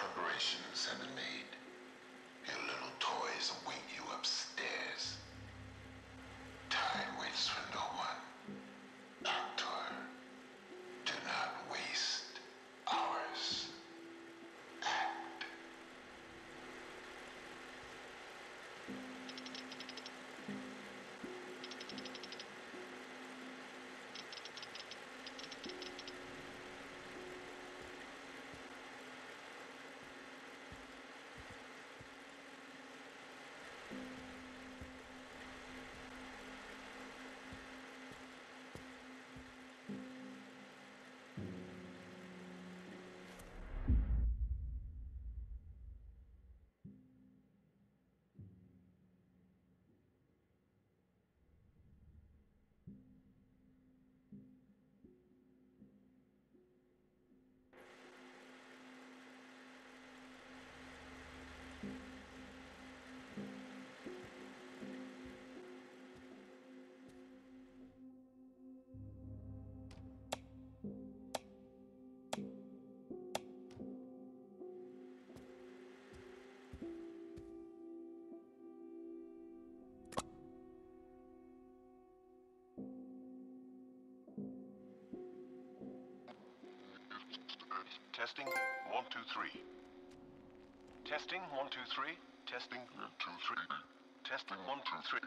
preparations have been made. Your little toy is a Testing, one, two, three. Testing, one, two, three. Testing, One, two, three. testing, one, two, three.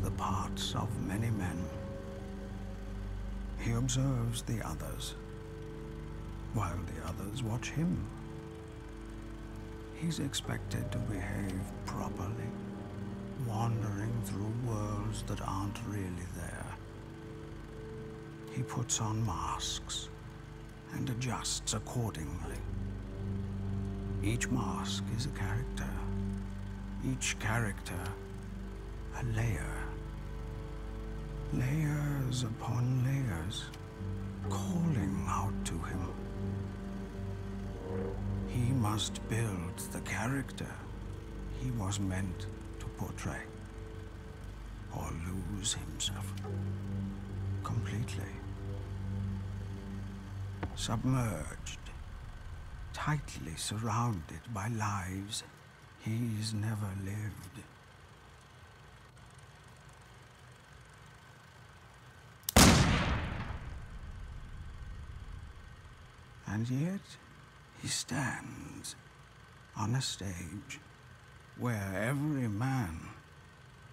The parts of many men. He observes the others, while the others watch him. He's expected to behave properly, wandering through worlds that aren't really there. He puts on masks and adjusts accordingly. Each mask is a character, each character a layer. Layers upon layers, calling out to him. He must build the character he was meant to portray, or lose himself completely. Submerged, tightly surrounded by lives he's never lived. And yet, he stands on a stage where every man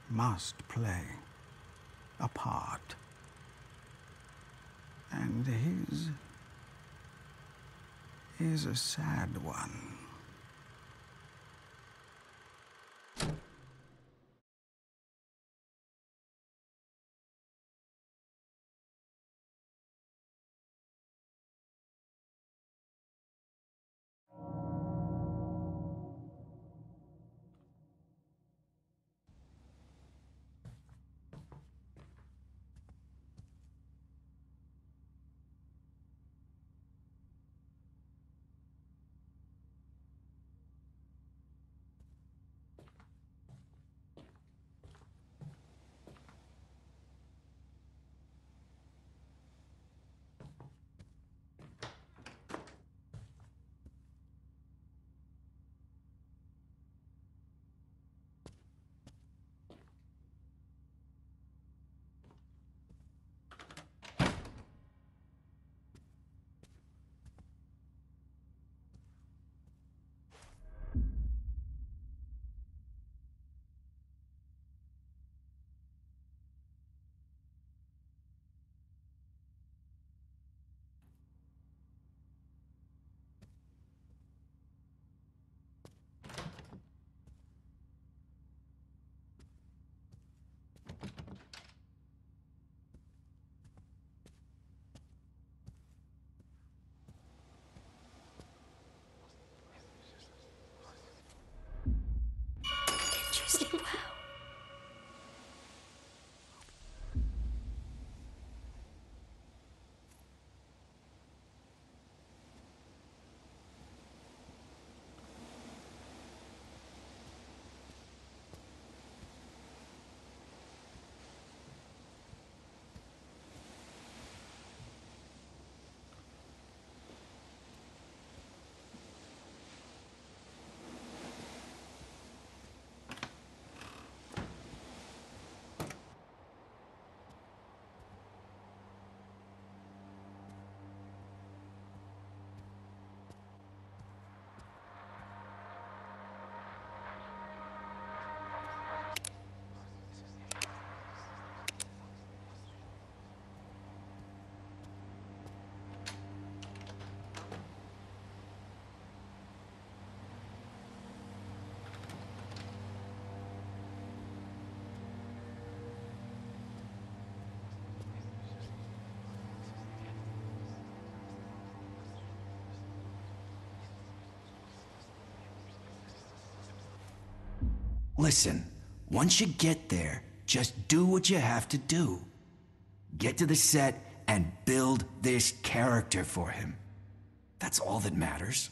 must play a part. And his is a sad one. Listen, once you get there, just do what you have to do. Get to the set and build this character for him. That's all that matters.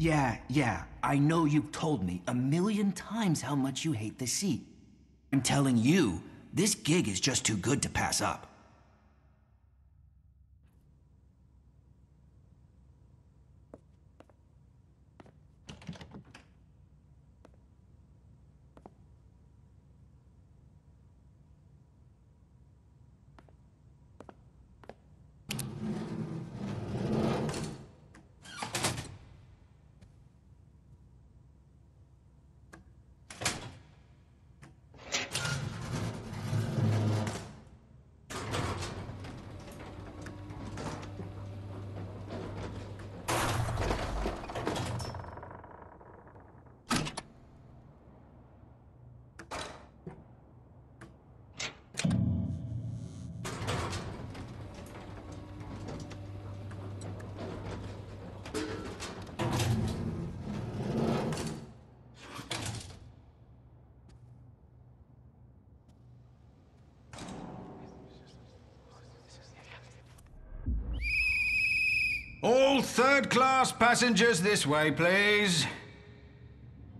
Yeah, yeah, I know you've told me a million times how much you hate the seat. I'm telling you, this gig is just too good to pass up. All third-class passengers this way, please.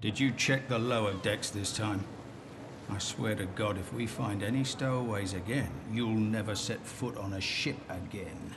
Did you check the lower decks this time? I swear to God, if we find any stowaways again, you'll never set foot on a ship again.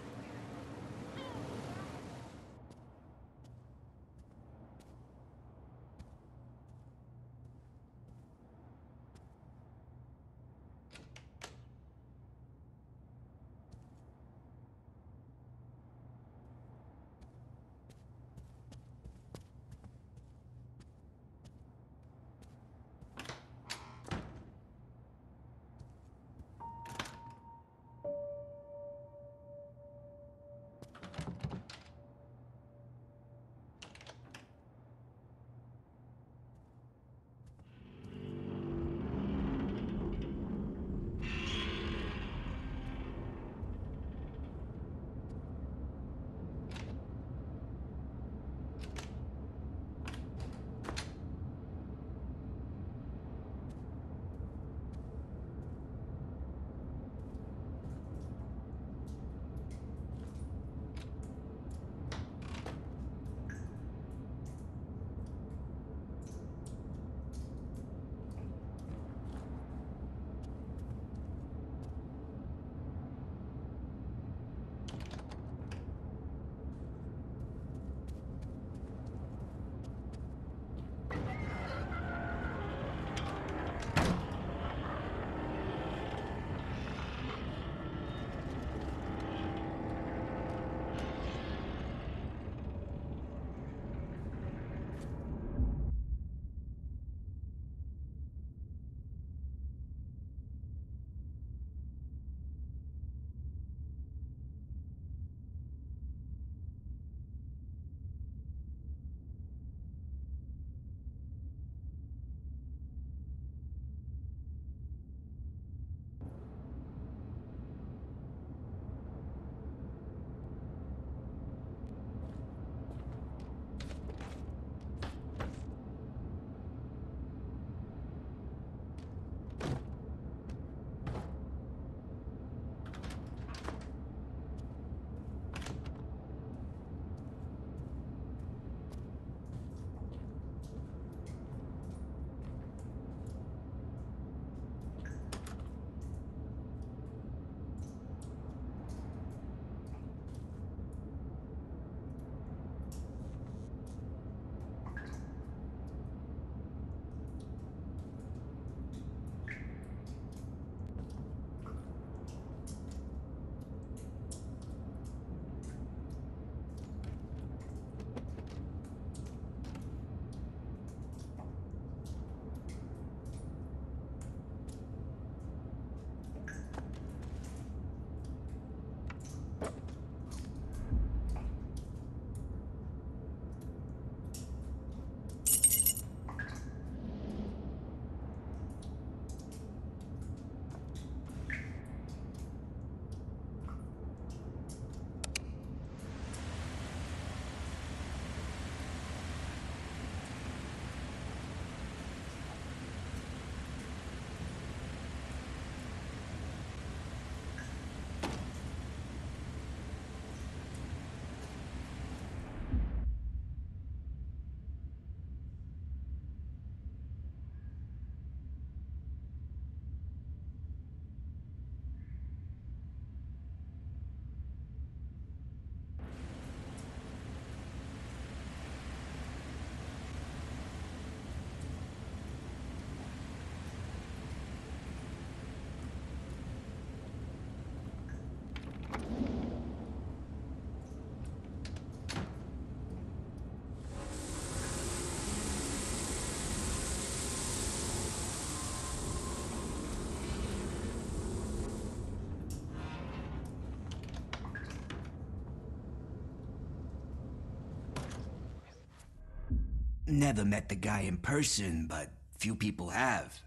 Never met the guy in person, but few people have.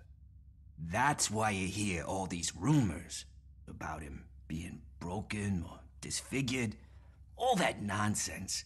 That's why you hear all these rumors about him being broken or disfigured. All that nonsense.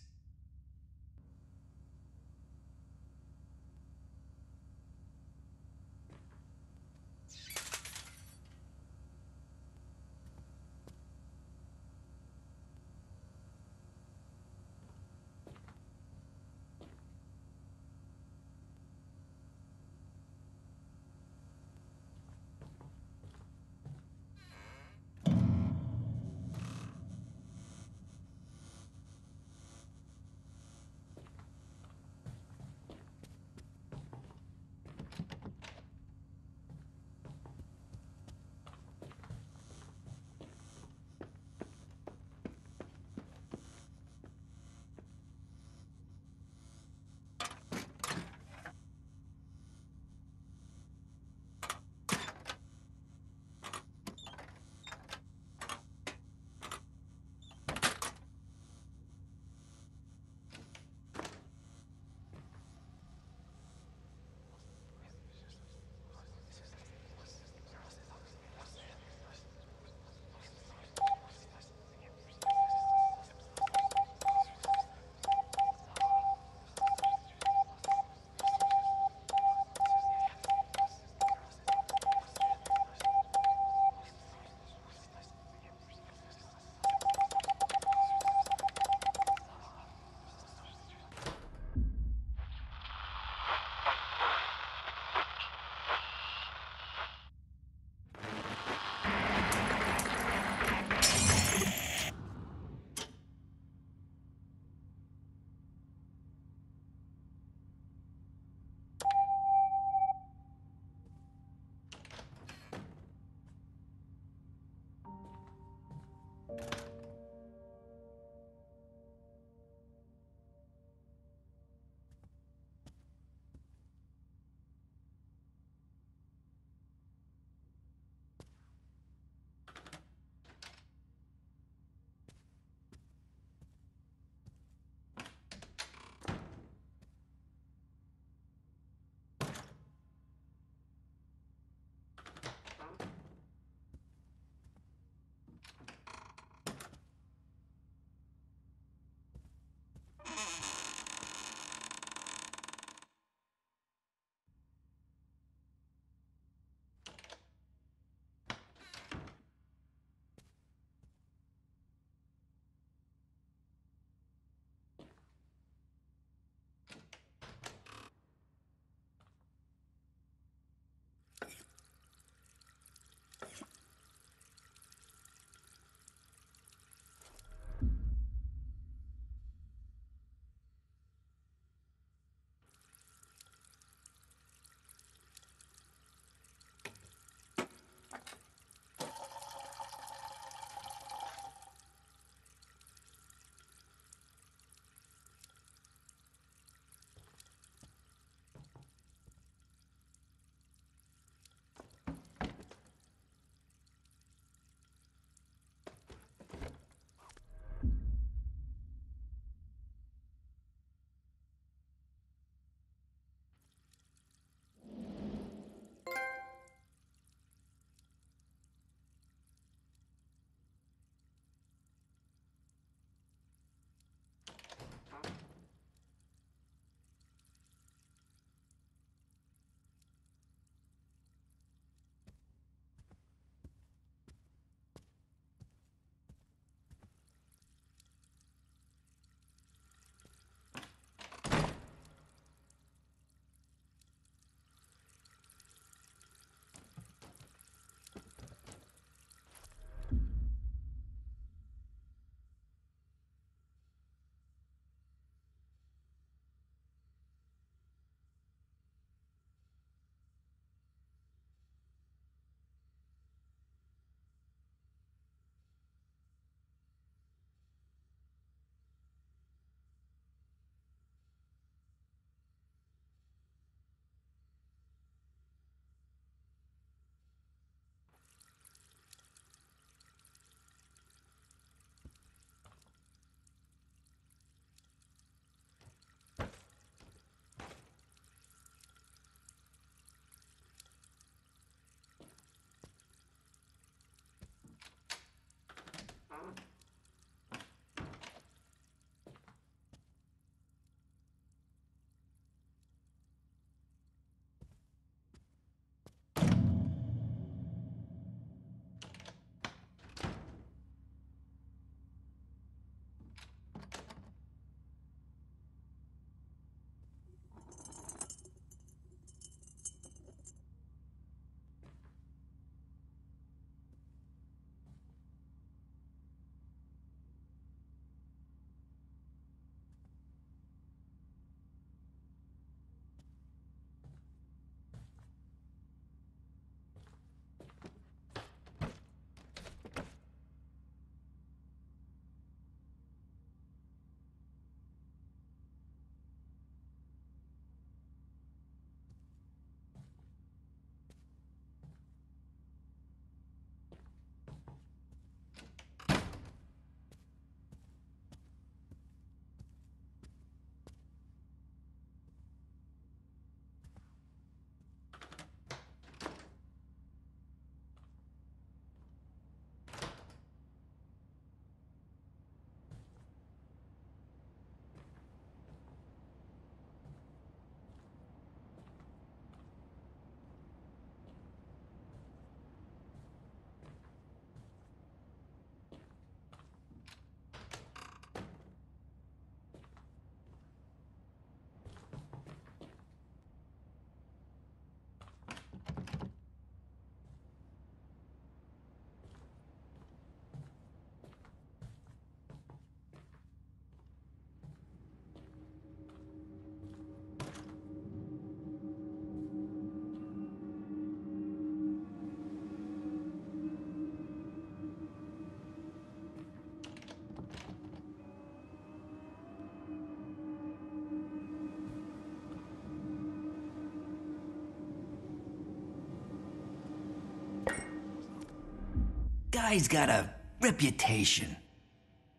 Guy's got a reputation.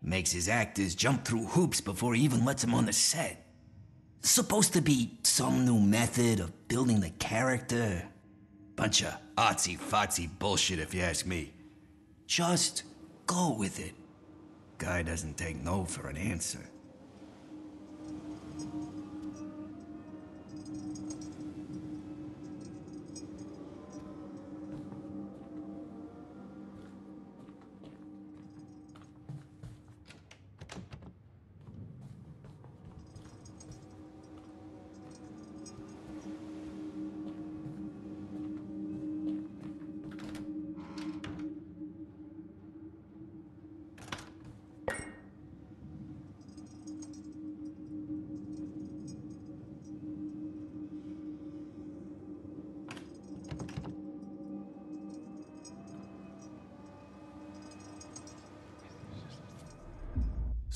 Makes his actors jump through hoops before he even lets them on the set. Supposed to be some new method of building the character. Bunch of artsy fartsy bullshit, if you ask me. Just go with it. Guy doesn't take no for an answer.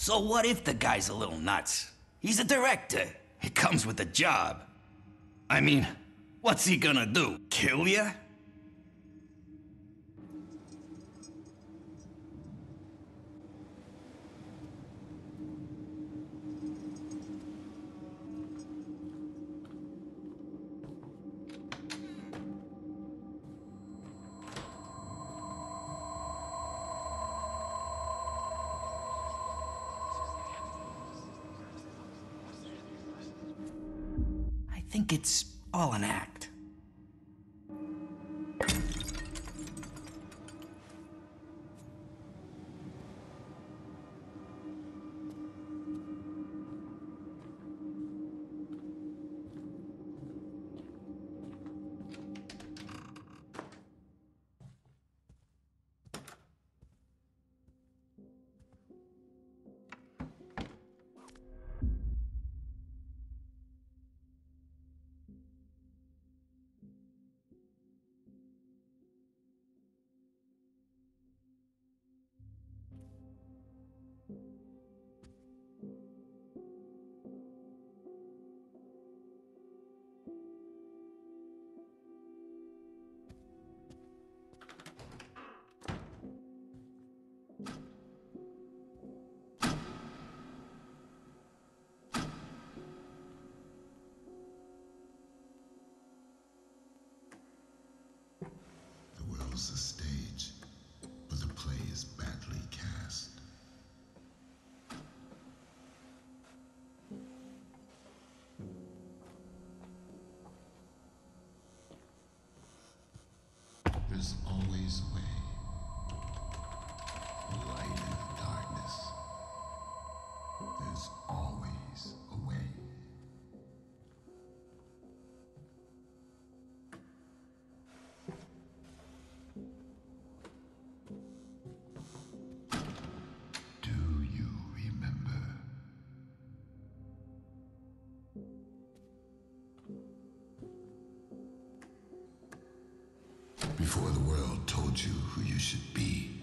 So what if the guy's a little nuts? He's a director. It comes with the job. I mean, what's he gonna do? Kill ya? Before the world told you who you should be,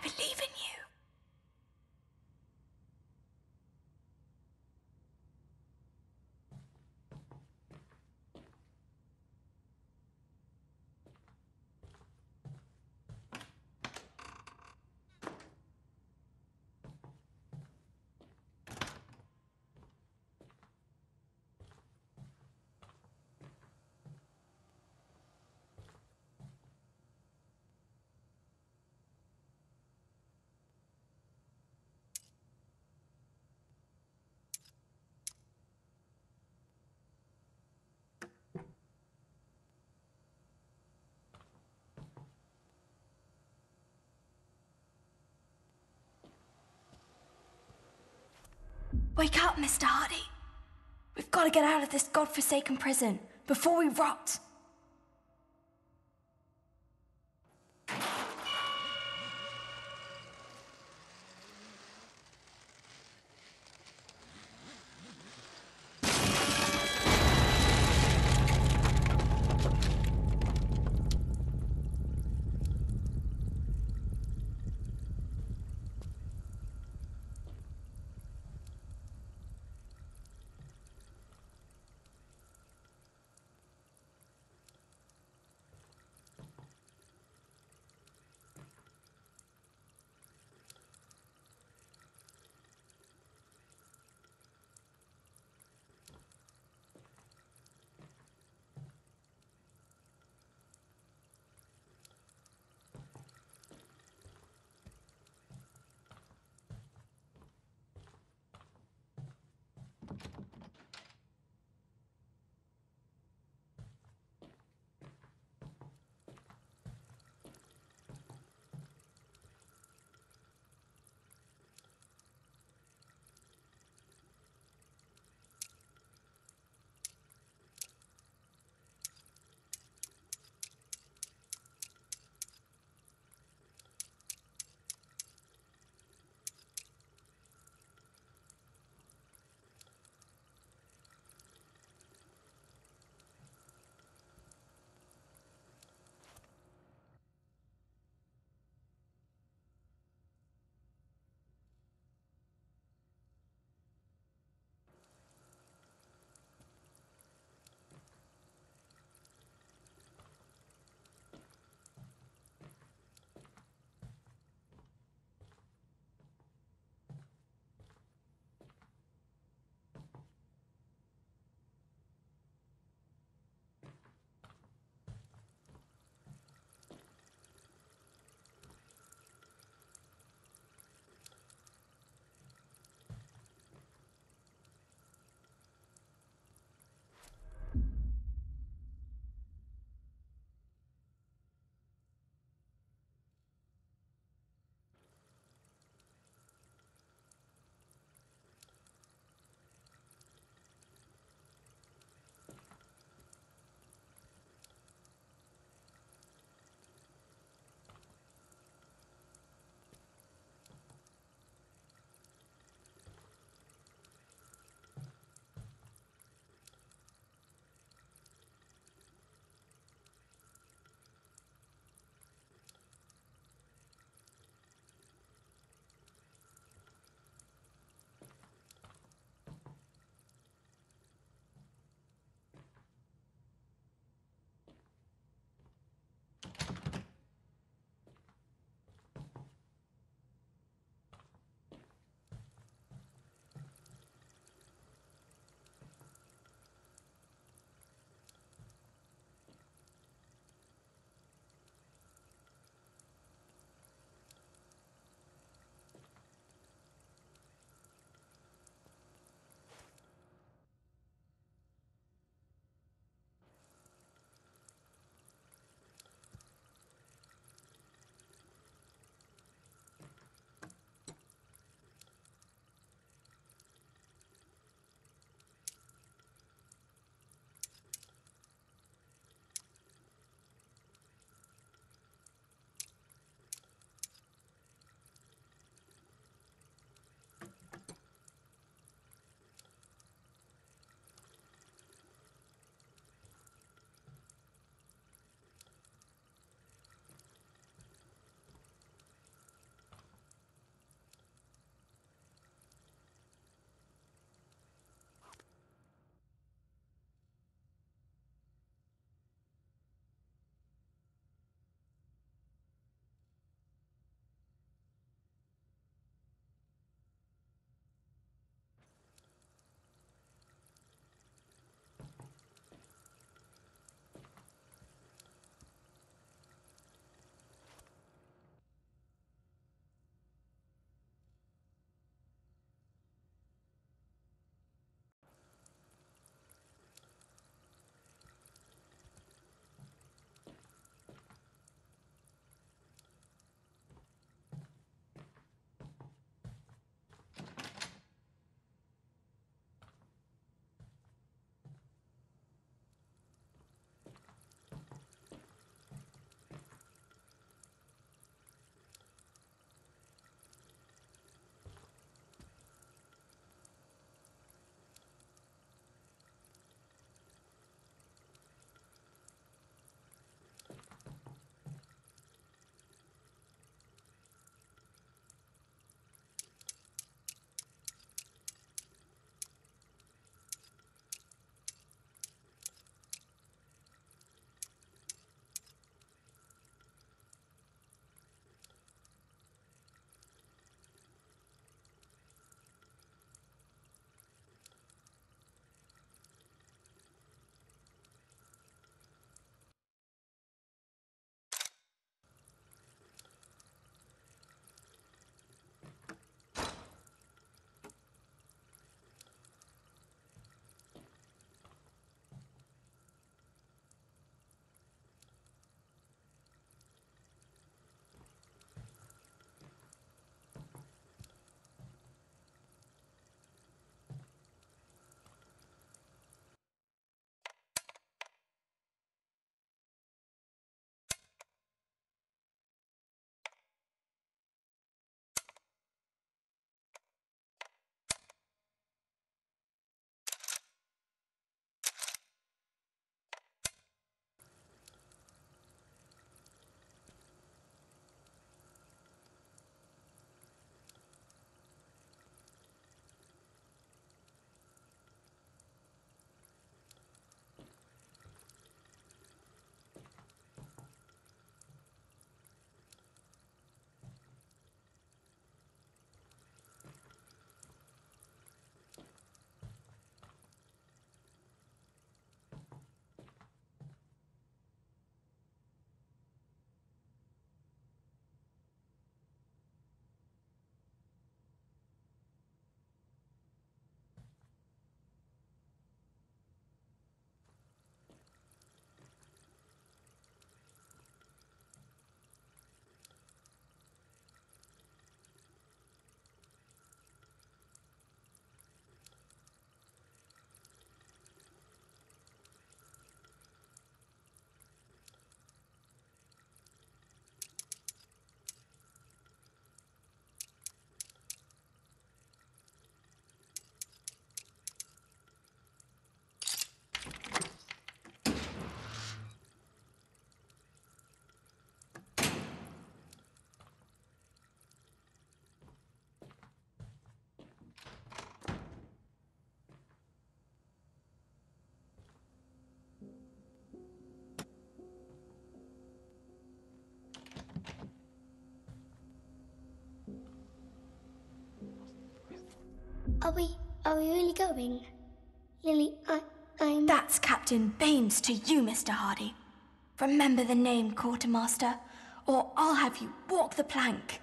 I believe in you. Wake up, Mr. Hardy. We've got to get out of this godforsaken prison before we rot. Are we. Are we really going? Lily, I. I'm. That's Captain Baines to you, Mr. Hardy. Remember the name, Quartermaster, or I'll have you walk the plank.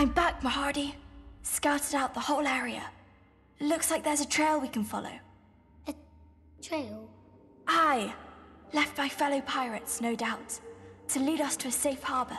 I'm back, Mr. Hardy. Scouted out the whole area. Looks like there's a trail we can follow. A trail? Aye. Left by fellow pirates, no doubt. To lead us to a safe harbor.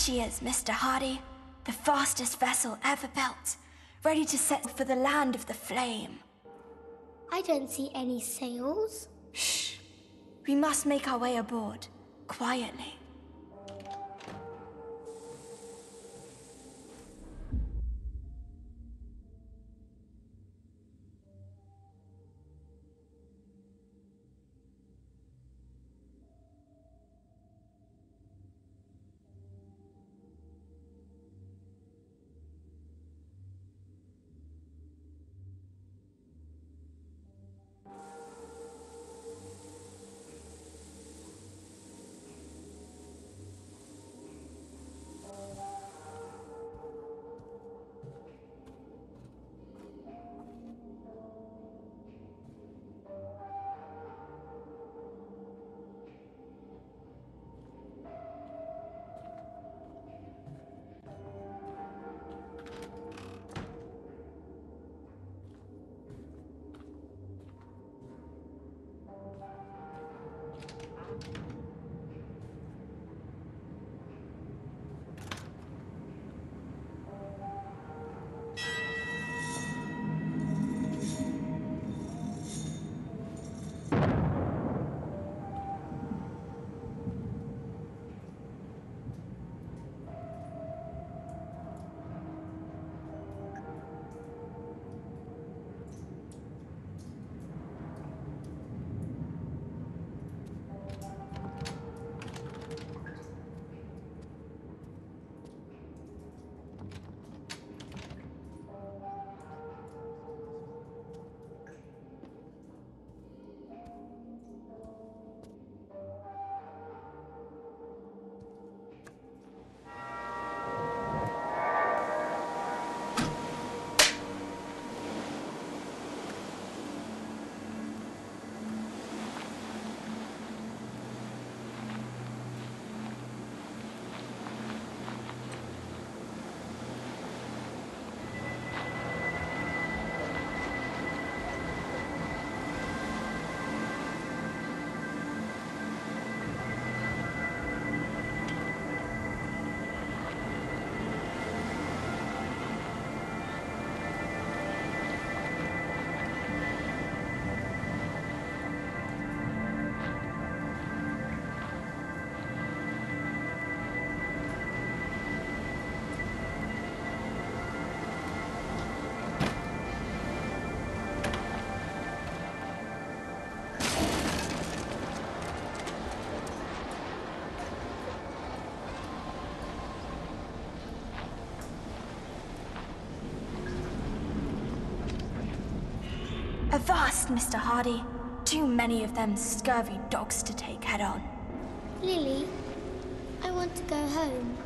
She is, Mr. Hardy. The fastest vessel ever built, ready to set for the land of the flame. I don't see any sails. Shh. We must make our way aboard, quietly. Mr. Hardy. Too many of them scurvy dogs to take head on. Lily, I want to go home.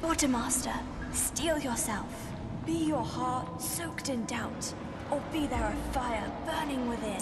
Quartermaster, steel yourself. Be your heart soaked in doubt, or be there a fire burning within.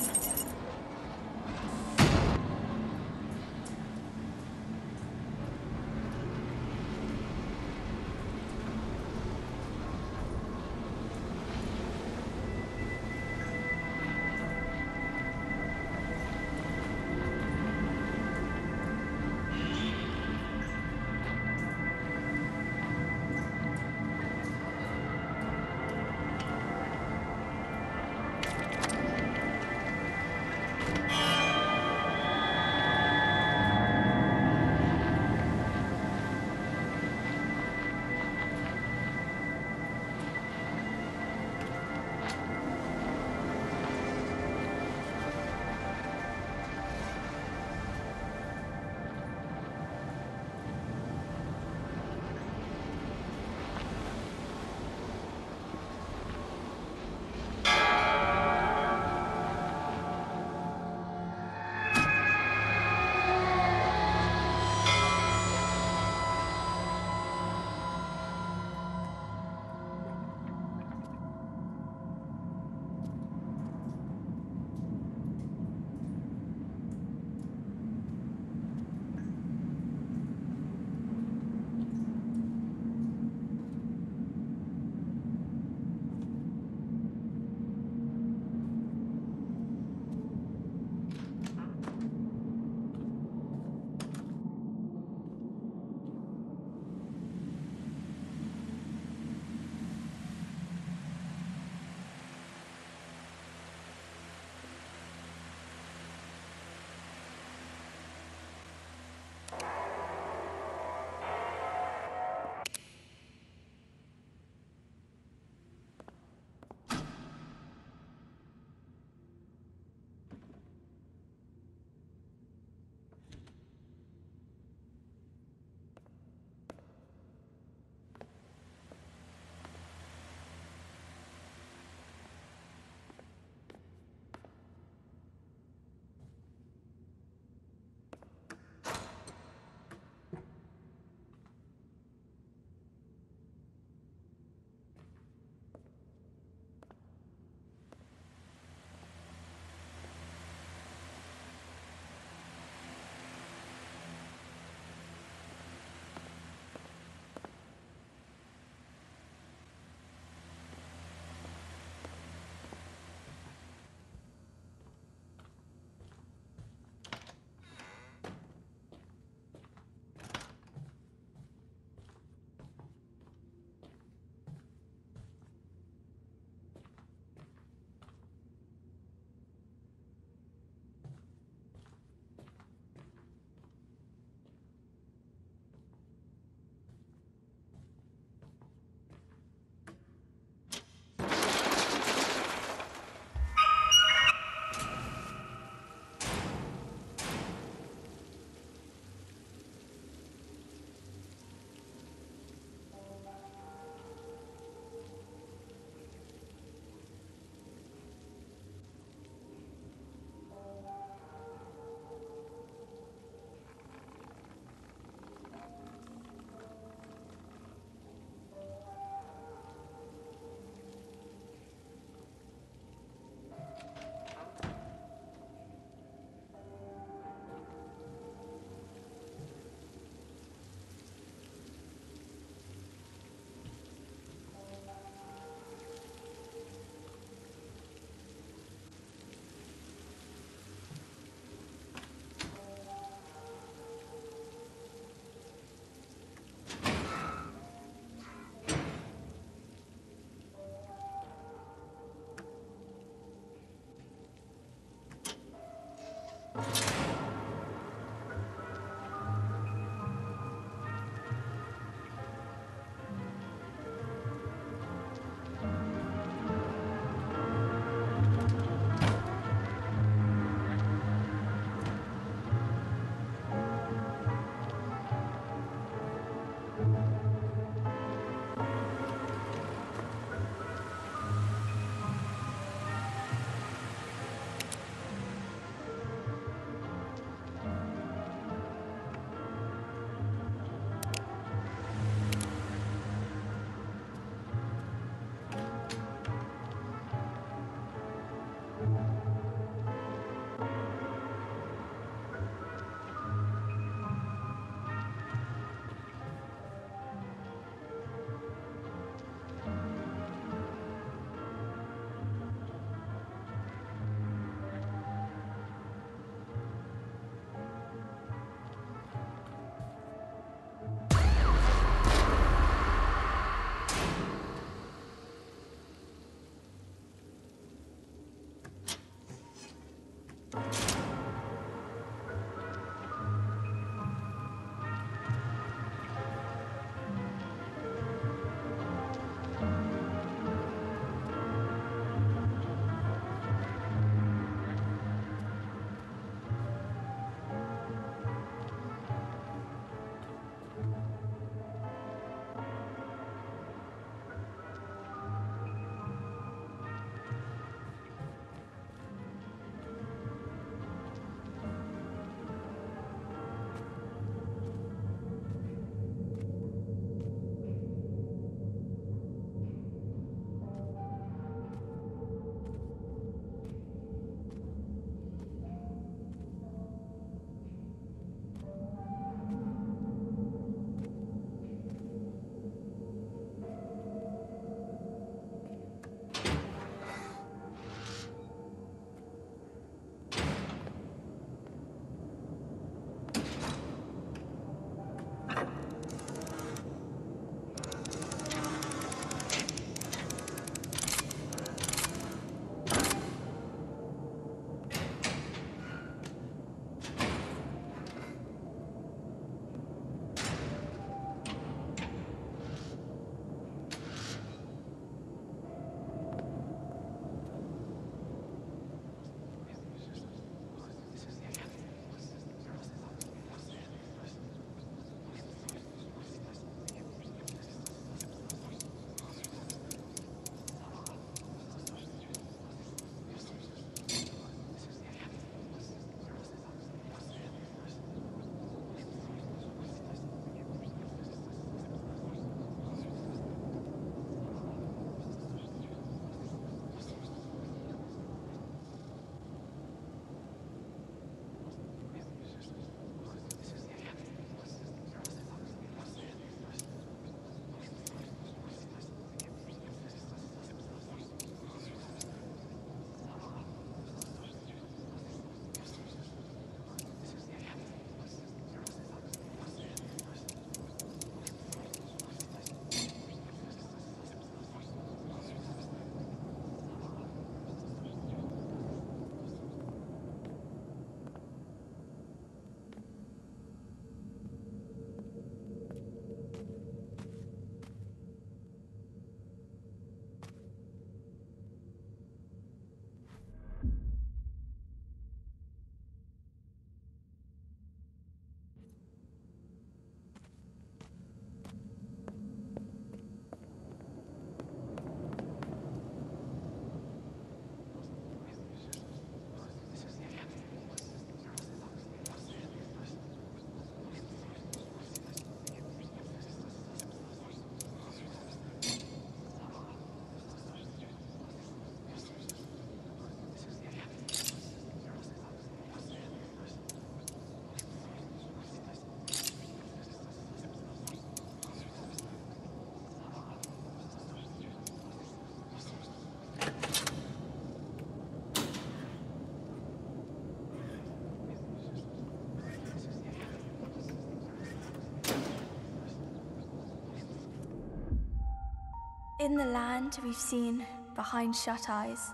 In the land we've seen behind shut eyes,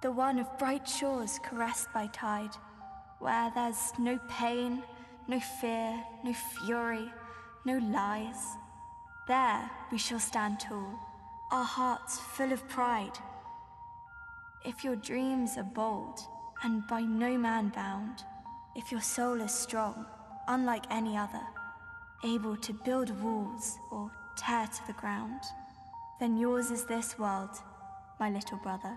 the one of bright shores caressed by tide, where there's no pain, no fear, no fury, no lies. There we shall stand tall, our hearts full of pride. If your dreams are bold and by no man bound, if your soul is strong, unlike any other, able to build walls or tear to the ground, then yours is this world, my little brother.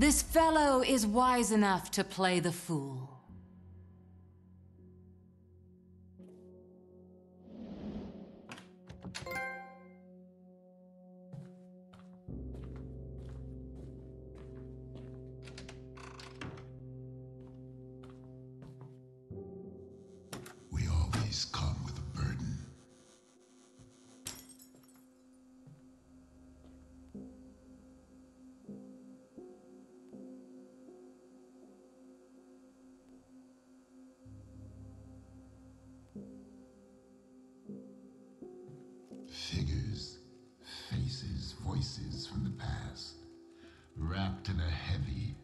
This fellow is wise enough to play the fool. Wrapped in a heavy,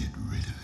get rid of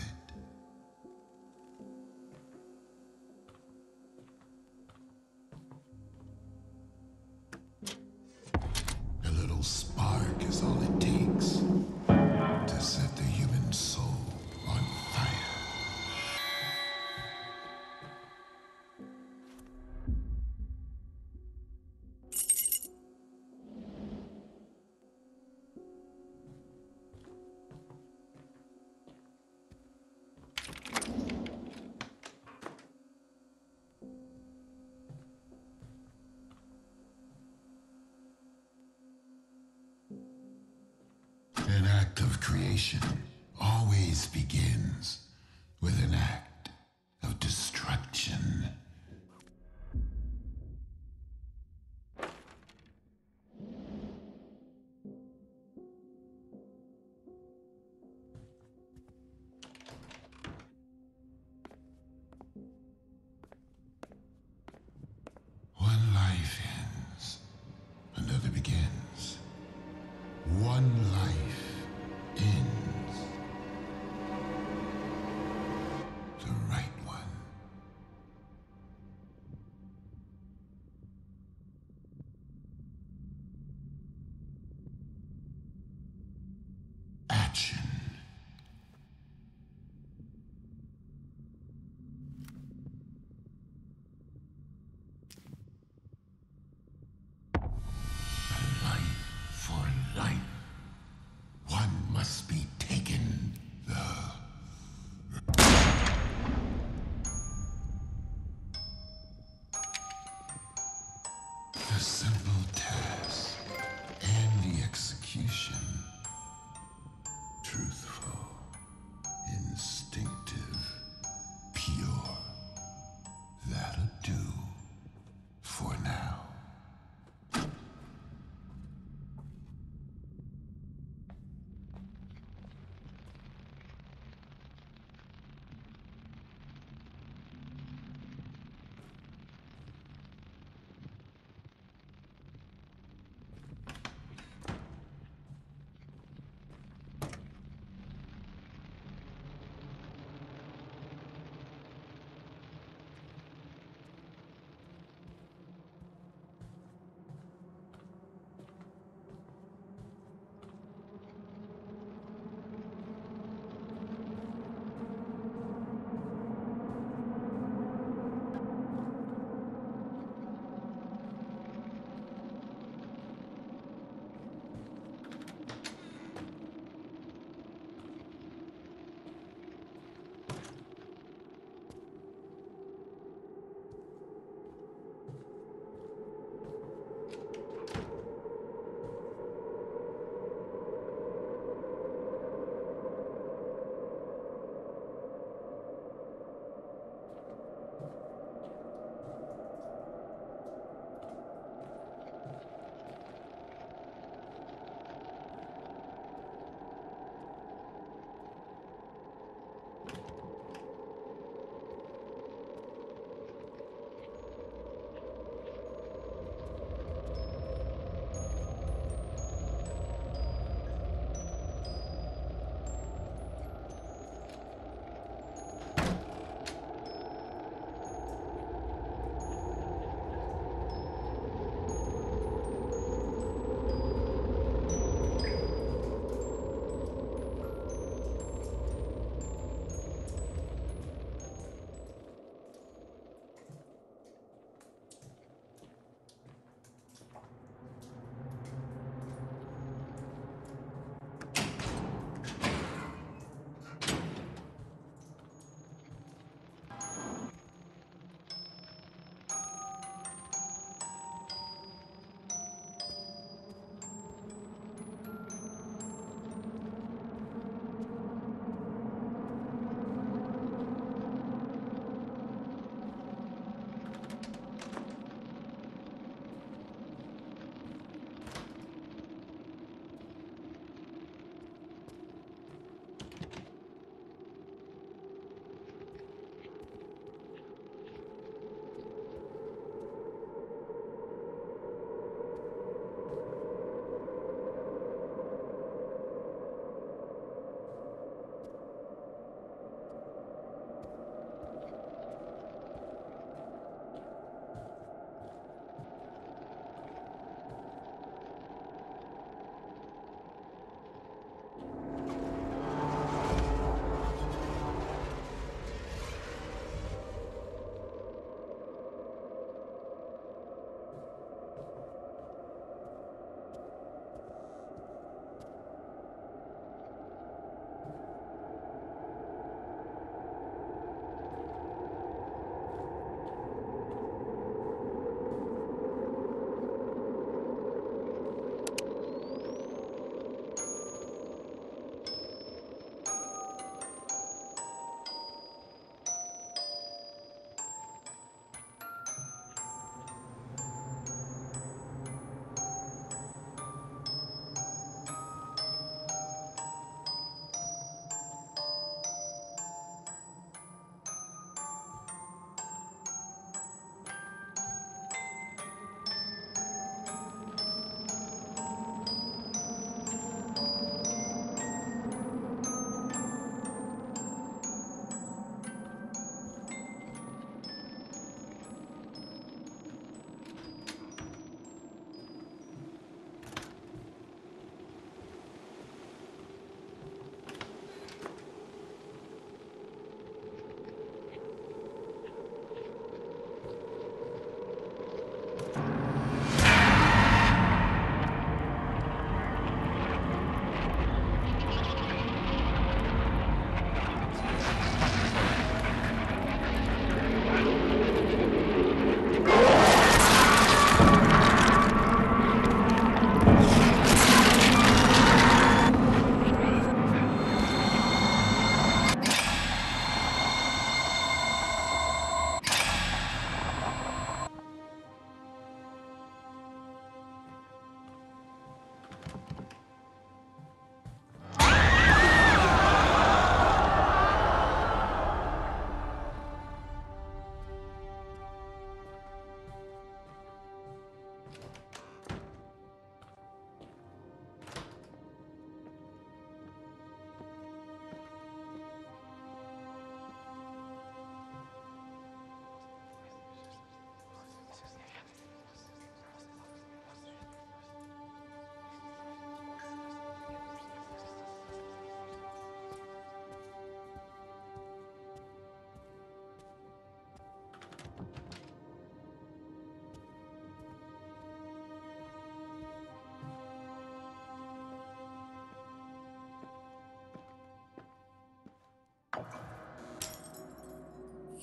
creation always begins with an act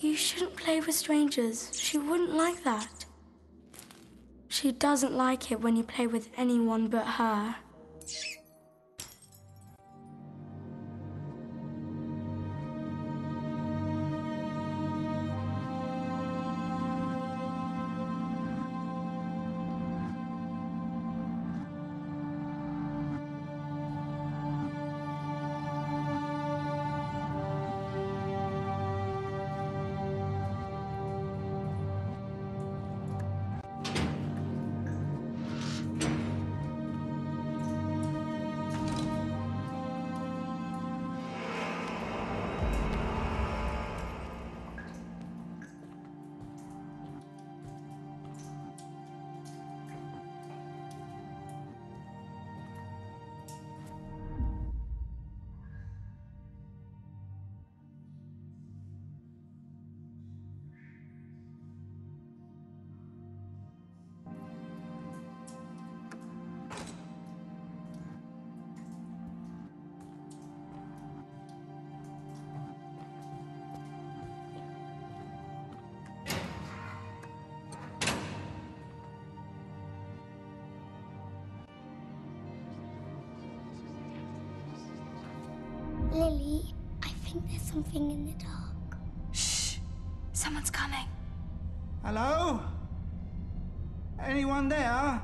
You shouldn't play with strangers. She wouldn't like that. She doesn't like it when you play with anyone but her. Think there's something in the dark. Shh! Someone's coming. Hello? Anyone there?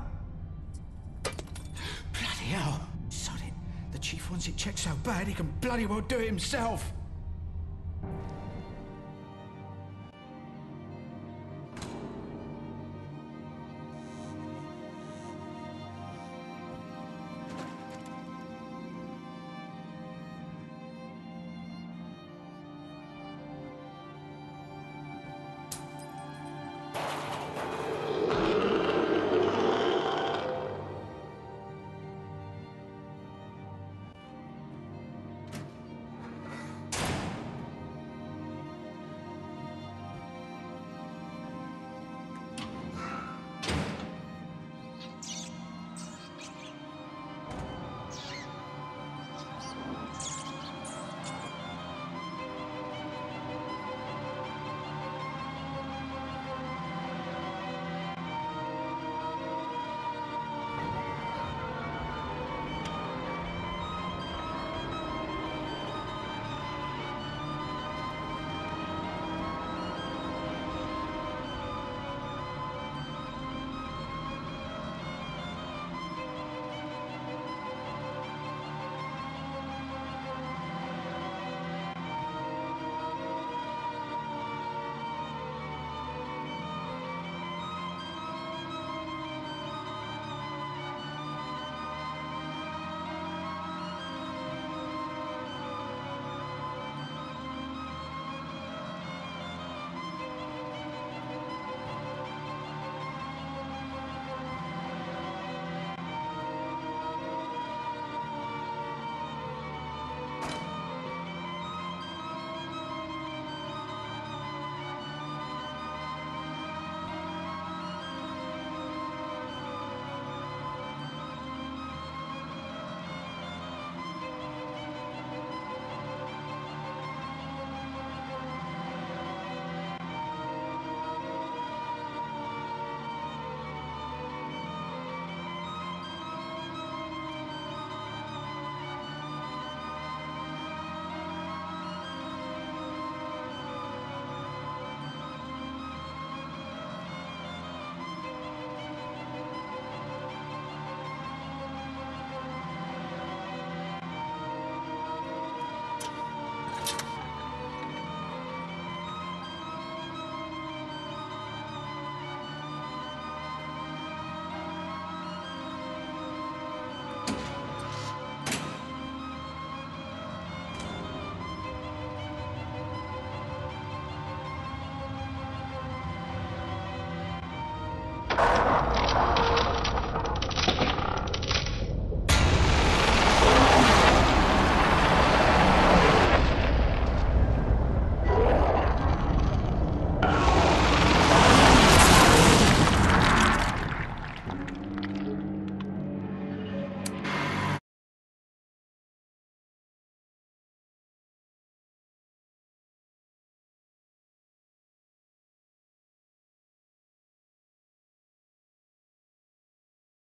Bloody hell. Sod it. The chief wants it checked so bad he can bloody well do it himself.